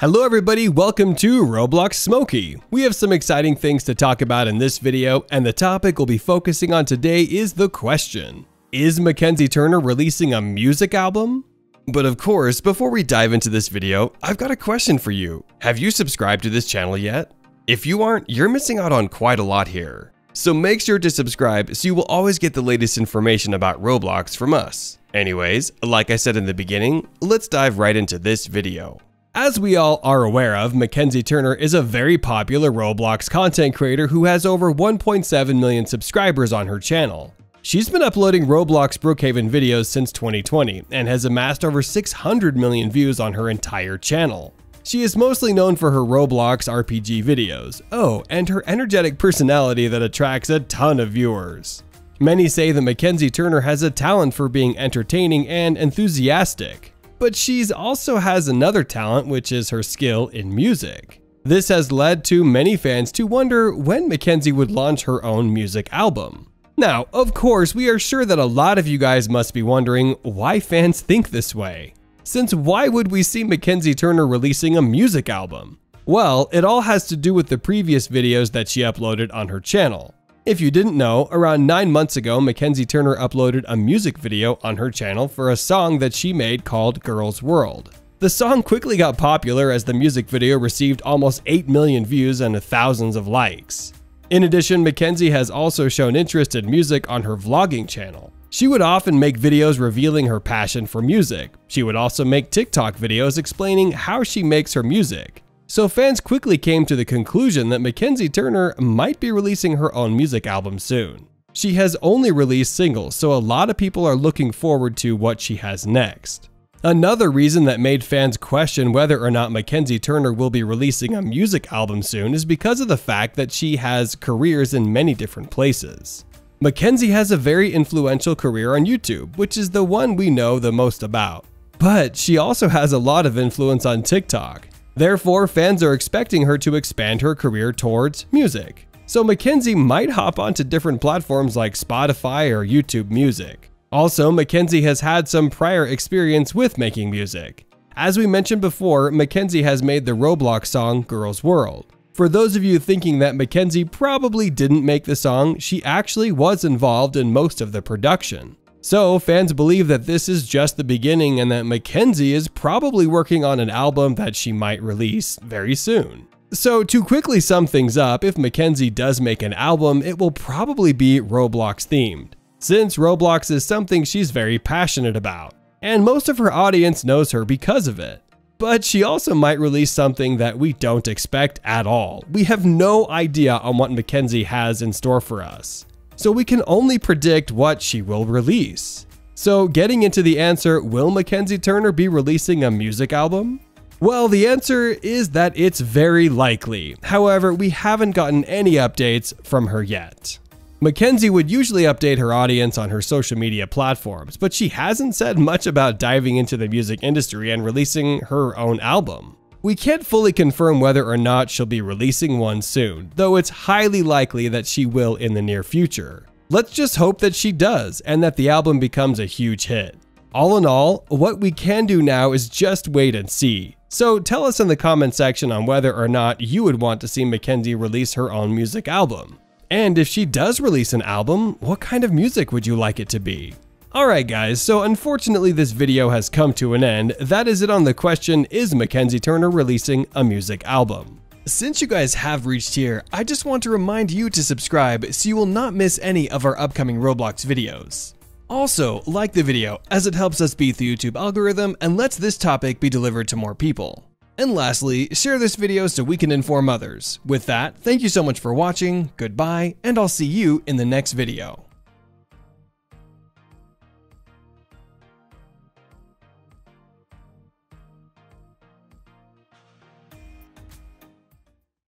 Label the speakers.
Speaker 1: Hello everybody, welcome to Roblox Smokey. We have some exciting things to talk about in this video, and the topic we'll be focusing on today is the question. Is Mackenzie Turner releasing a music album? But of course, before we dive into this video, I've got a question for you. Have you subscribed to this channel yet? If you aren't, you're missing out on quite a lot here. So make sure to subscribe so you will always get the latest information about Roblox from us. Anyways, like I said in the beginning, let's dive right into this video. As we all are aware of, Mackenzie Turner is a very popular Roblox content creator who has over 1.7 million subscribers on her channel. She's been uploading Roblox Brookhaven videos since 2020 and has amassed over 600 million views on her entire channel. She is mostly known for her Roblox RPG videos, oh, and her energetic personality that attracts a ton of viewers. Many say that Mackenzie Turner has a talent for being entertaining and enthusiastic, but she's also has another talent, which is her skill in music. This has led to many fans to wonder when Mackenzie would launch her own music album. Now, of course, we are sure that a lot of you guys must be wondering why fans think this way. Since why would we see Mackenzie Turner releasing a music album? Well, it all has to do with the previous videos that she uploaded on her channel. If you didn't know, around 9 months ago, Mackenzie Turner uploaded a music video on her channel for a song that she made called Girls World. The song quickly got popular as the music video received almost 8 million views and thousands of likes. In addition, Mackenzie has also shown interest in music on her vlogging channel. She would often make videos revealing her passion for music. She would also make TikTok videos explaining how she makes her music. So fans quickly came to the conclusion that Mackenzie Turner might be releasing her own music album soon. She has only released singles, so a lot of people are looking forward to what she has next. Another reason that made fans question whether or not Mackenzie Turner will be releasing a music album soon is because of the fact that she has careers in many different places. Mackenzie has a very influential career on YouTube, which is the one we know the most about. But she also has a lot of influence on TikTok. Therefore, fans are expecting her to expand her career towards music. So Mackenzie might hop onto different platforms like Spotify or YouTube Music. Also, Mackenzie has had some prior experience with making music. As we mentioned before, Mackenzie has made the Roblox song Girls World. For those of you thinking that Mackenzie probably didn't make the song, she actually was involved in most of the production. So, fans believe that this is just the beginning and that Mackenzie is probably working on an album that she might release very soon. So, to quickly sum things up, if Mackenzie does make an album, it will probably be Roblox themed, since Roblox is something she's very passionate about, and most of her audience knows her because of it. But she also might release something that we don't expect at all. We have no idea on what Mackenzie has in store for us so we can only predict what she will release. So getting into the answer, will Mackenzie Turner be releasing a music album? Well, the answer is that it's very likely. However, we haven't gotten any updates from her yet. Mackenzie would usually update her audience on her social media platforms, but she hasn't said much about diving into the music industry and releasing her own album. We can't fully confirm whether or not she'll be releasing one soon, though it's highly likely that she will in the near future. Let's just hope that she does and that the album becomes a huge hit. All in all, what we can do now is just wait and see. So tell us in the comment section on whether or not you would want to see Mackenzie release her own music album. And if she does release an album, what kind of music would you like it to be? Alright guys, so unfortunately this video has come to an end. That is it on the question, is Mackenzie Turner releasing a music album? Since you guys have reached here, I just want to remind you to subscribe so you will not miss any of our upcoming Roblox videos. Also, like the video as it helps us beat the YouTube algorithm and lets this topic be delivered to more people. And lastly, share this video so we can inform others. With that, thank you so much for watching, goodbye, and I'll see you in the next video.